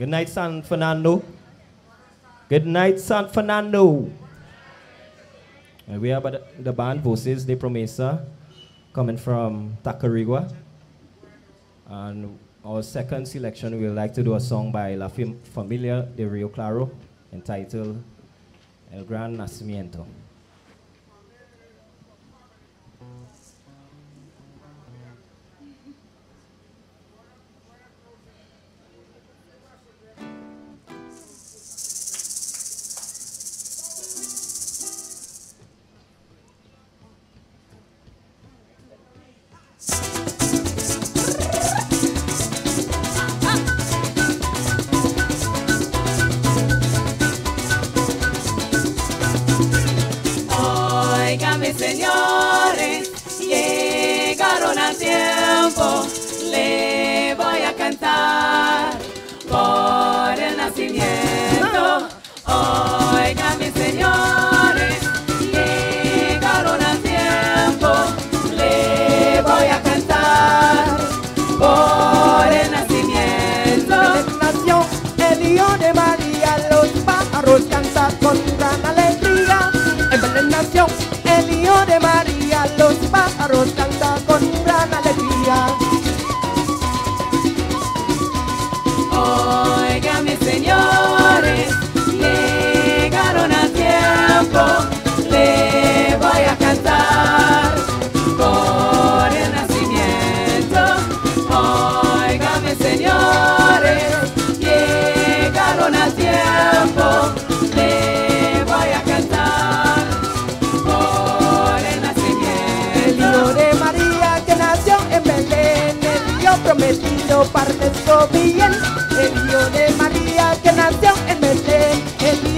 Good night, San Fernando. Good night, San Fernando. We have the band Voces de Promesa coming from Tacarigua. And our second selection, we would like to do a song by La Familia de Rio Claro entitled El Gran Nacimiento.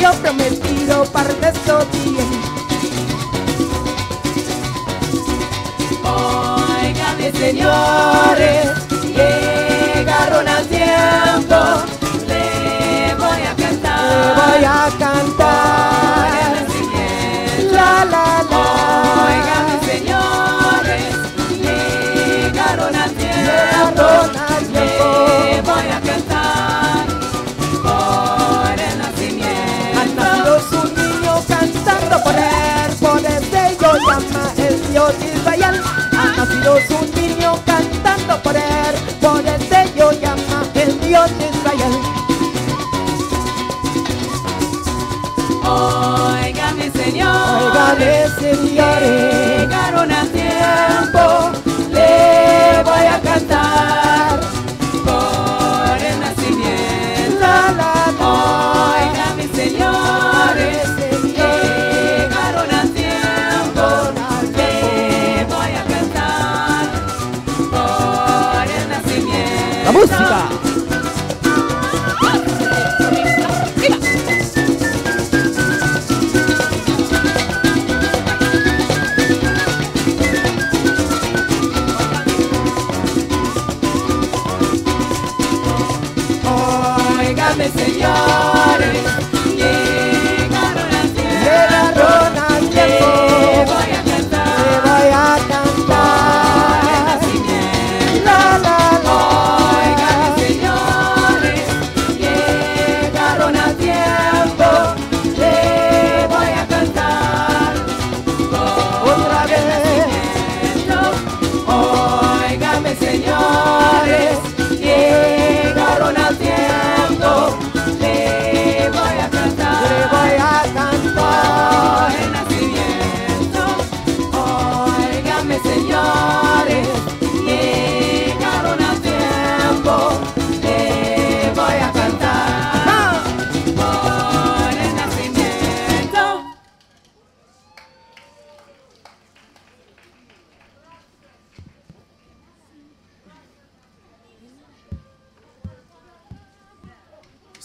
río prometido parte bien. Óigame señores, llegaron al tiempo, le voy a cantar. Le voy a cantar. oídos un niño cantando por él, por el sello llama el Dios de Israel. Oiga mi Señor, oiga Señor, llegaron a tiempo, le voy a cantar.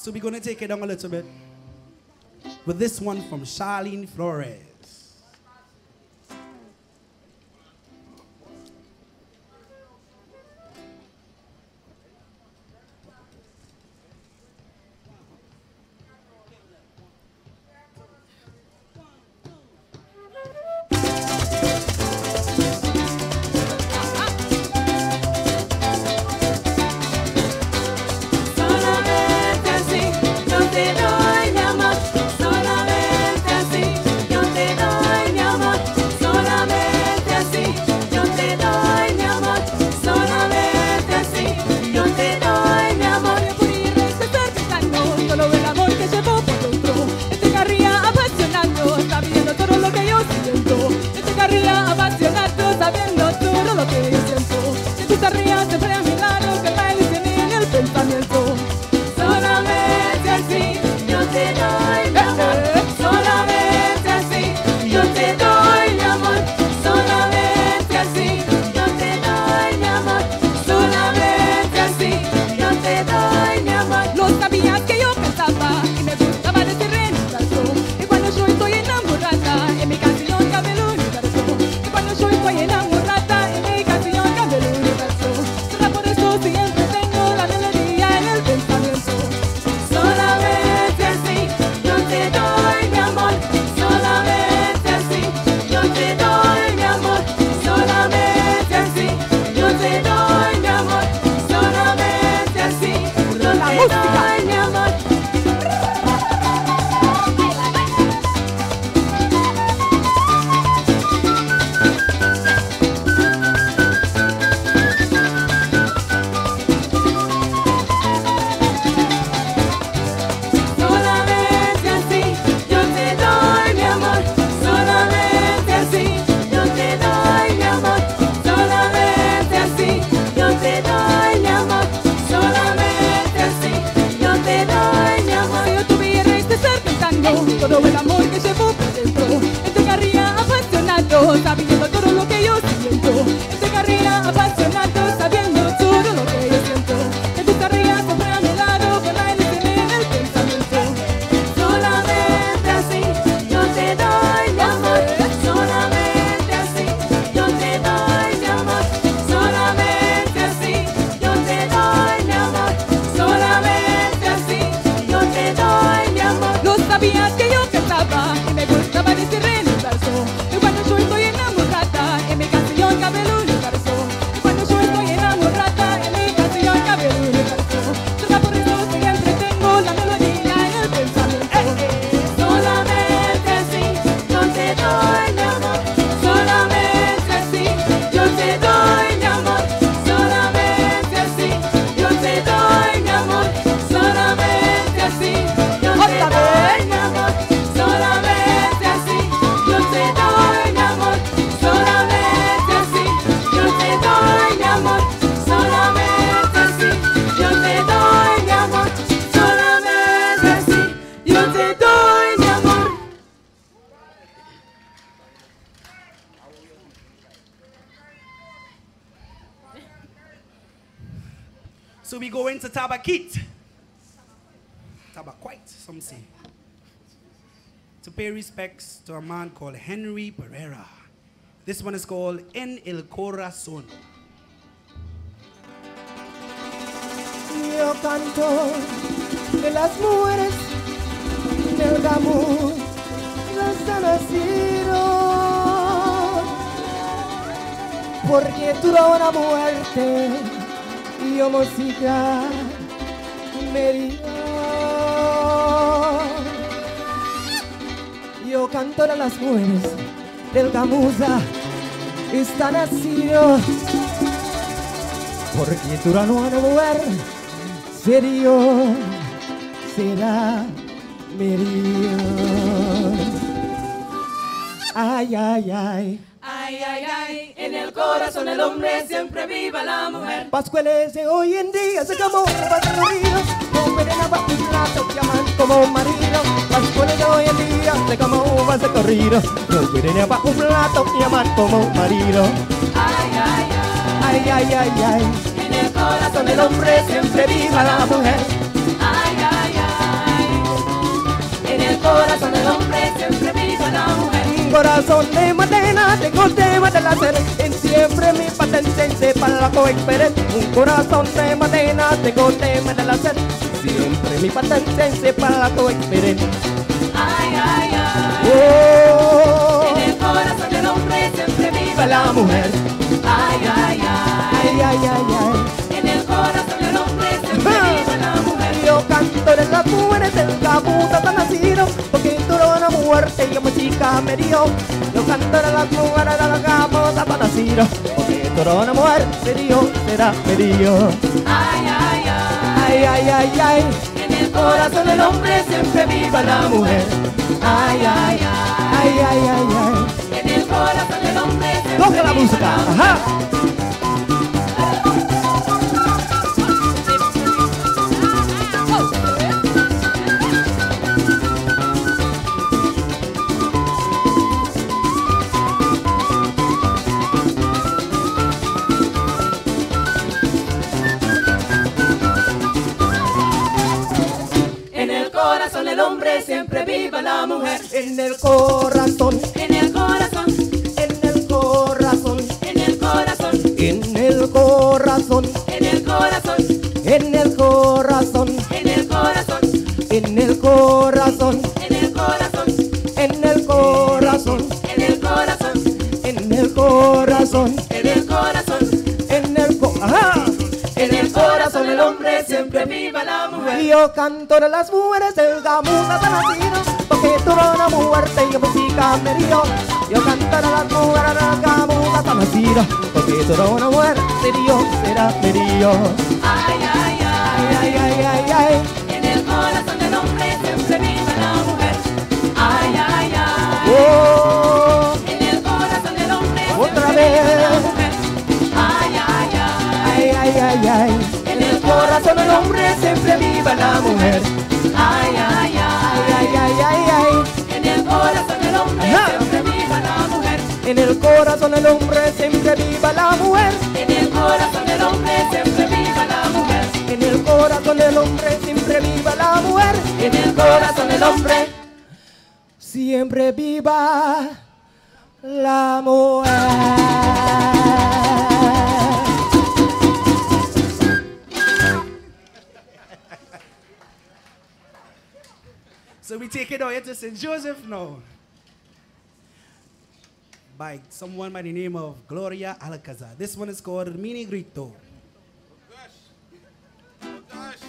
So we're going to take it down a little bit with this one from Charlene Flores. Tabakit. Tabaquite, some say. To pay respects to a man called Henry Pereira. This one is called En El Corazon. Yo canto de las mujeres del han nacido. Porque tú da una muerte y yo música Yo canto de las mujeres del Gamuza, está nacido. Porque tú no una mujer serio será medio. Ay, ay, ay. Ay, ay, ay, en el corazón del hombre siempre viva la mujer. Pascuales de hoy en día se como de un plato llaman como marido. Pascuales de hoy en día se como uvas de corrido, como venena bajo un plato llaman como marido. Ay, ay, ay, Ay, ay, ay, ay. en el corazón del el hombre siempre viva la mujer. Ay, ay, ay, en el corazón del hombre siempre viva la mujer. Un corazón de matena, tengo tema de en siempre mi patente para la coexperet. Un corazón de matena, tengo tema de siempre. Mi patente para la coexperet. Ay, ay, ay, Oh, en el corazón del hombre siempre viva la mujer. Ay, ay, Ay, ay, ay, ay, en el corazón del hombre siempre Ah. viva la mujer. Yo canto de las mujeres del caputa tan nacido Porque no una muerte y chica me dio. Yo canto de las mujeres del caputa tan nacido Porque no una muerte Dios será me dio. Ay, ay, ay, Ay, ay, ay, ay. En el corazón del hombre siempre viva la mujer. Ay, ay, ay, Ay, ay, ay, ay. En el corazón del hombre siempre Coge la música, mujer. ajá del hombre siempre viva la mujer. El En el corazón, en el corazón. En el corazón, En el corazón, en el corazón, en el corazón. En el corazón, En el corazón, en el corazón, Y yo canto de las mujeres del gamuza tan nacido, porque tú no una muerte y yo música me dio. Yo canto de las mujeres del gamuza tan nacido, porque tú no una muerte Dios será me dio. Ay, ay, Ay, ay, ay, ay, ay, en el corazón del hombre siempre viva la mujer. Ay, ay, ay, Oh, en el corazón del hombre Otra siempre viva vez. la mujer. Ay, ay, ay, ay, ay, ay, ay. En el corazón el hombre siempre viva la mujer. Ay, ay, ay, ay, ay, ay, ay. En el corazón el hombre siempre viva la mujer. En el corazón el hombre siempre viva la mujer. En el corazón el hombre siempre viva la mujer. En el corazón el hombre siempre viva la mujer. En el corazón el hombre siempre viva la mujer. So we take it over to St. Joseph now. By someone by the name of Gloria Alcazar. This one is called Mini Grito. Oh gosh. Oh gosh.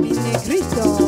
mi negrito.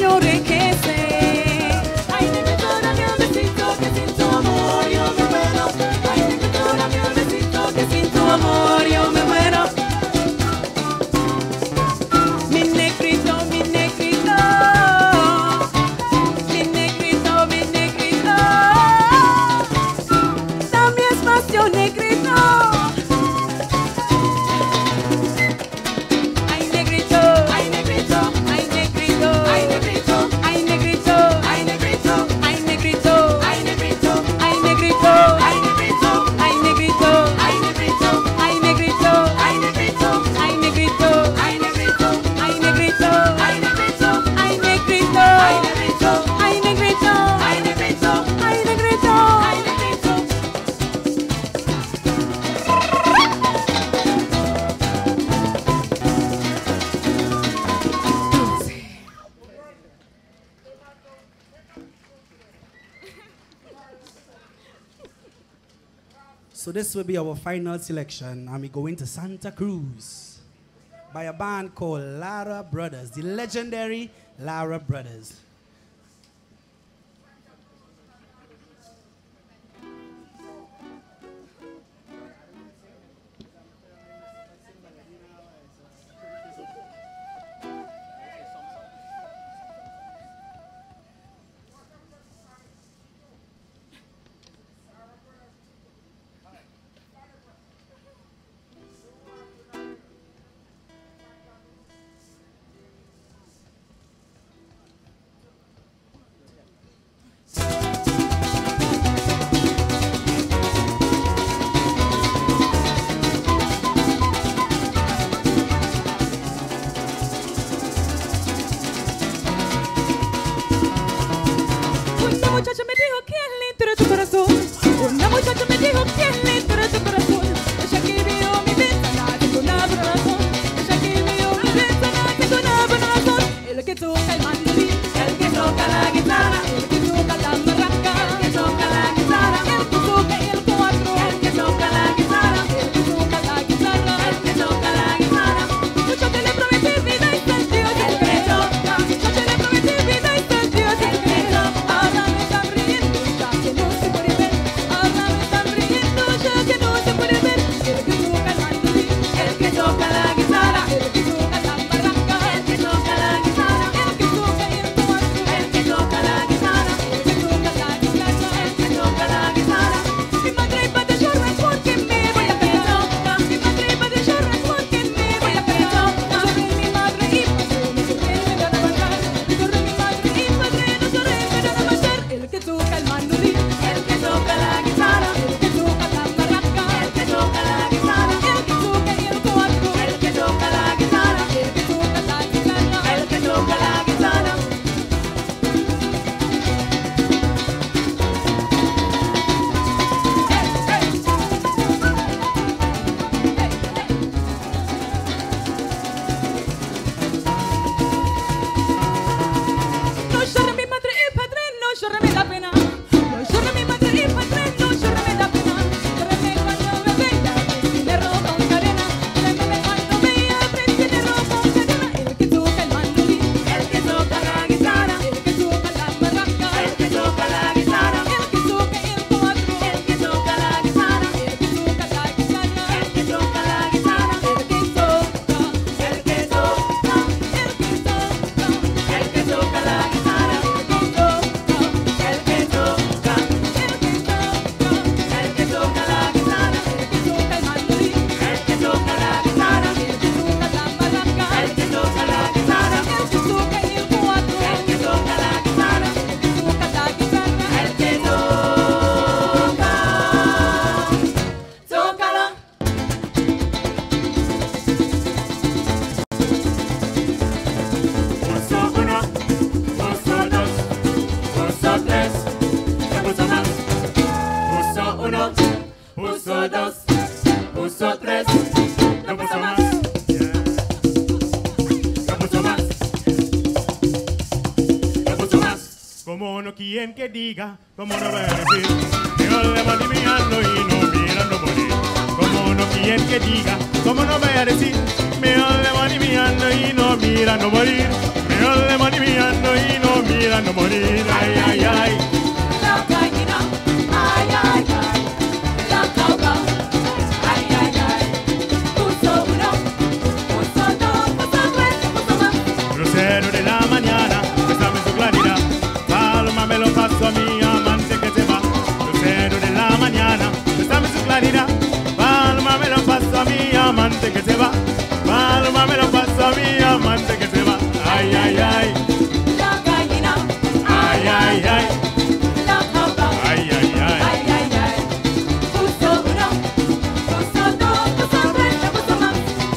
your kiss. So this will be our final selection, and we go into Santa Cruz by a band called Lara Brothers, the legendary Lara Brothers. que diga cómo no va a decir. Yo le mirando y no mirando morir. Como no quieren que diga cómo no va a decir. Me van mirando y no mirando morir. Marina, palma me la pasa mi amante que se va, palma me mi amante que se va, ay, ay, ay. La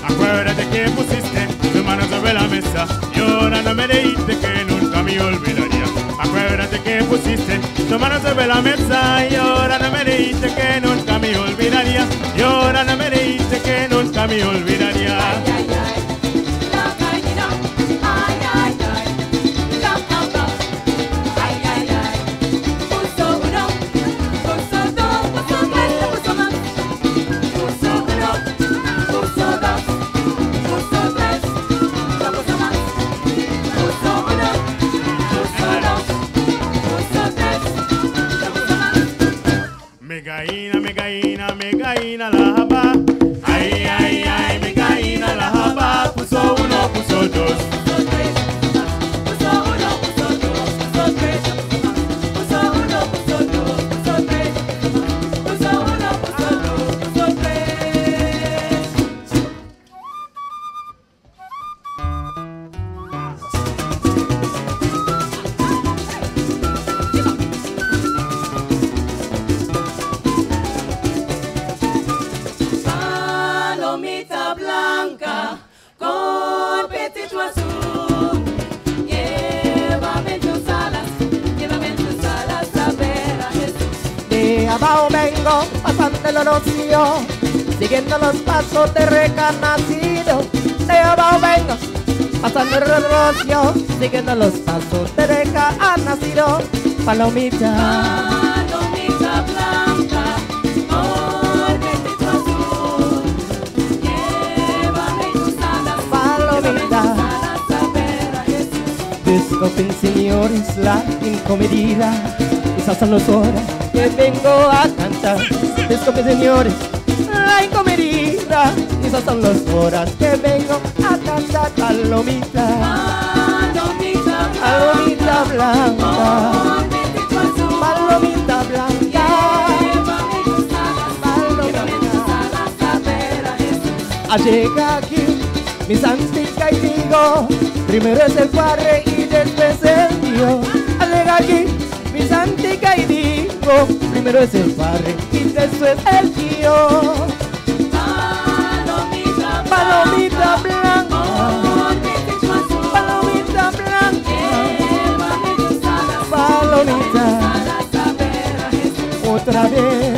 Acuérdate que pusiste sobre la mesa, me que nunca me olvidaría. Acuérdate que pusiste tu mano sobre la mesa. Y ahora no me dijiste que no me olvidaría. Rocío, siguiendo los pasos de recarnacido. Palomita, Palomita blanca con petito azul. Llévame tus alas, palomita. Disculpen señores la incomedida, esas son las horas que vengo a cantar. Disculpen señores incomedida, esas son las horas que vengo a cantar. Palomita, Palomita palomita blanca, palomita blanca, palomita. alas a ver a Jesús. Llega aquí mi santica y digo, primero es el Padre y después el Dios. Llega aquí mi santica y digo, primero es el Padre y después el Dios. Palomita blanca, palomita blanca, palomita, otra vez,